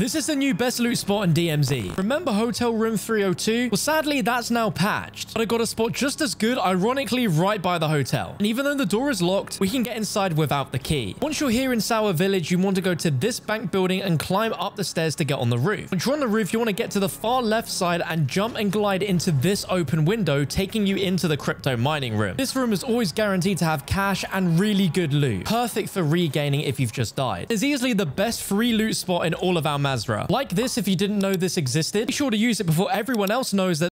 This is the new best loot spot in DMZ. Remember Hotel Room 302? Well, sadly, that's now patched. But I got a spot just as good, ironically, right by the hotel. And even though the door is locked, we can get inside without the key. Once you're here in Sawah Village, you want to go to this bank building and climb up the stairs to get on the roof. Once you're on the roof, you want to get to the far left side and jump and glide into this open window, taking you into the crypto mining room. This room is always guaranteed to have cash and really good loot. Perfect for regaining if you've just died. It's easily the best free loot spot in all of Al Mazrah. Like this if you didn't know this existed. Be sure to use it before everyone else knows that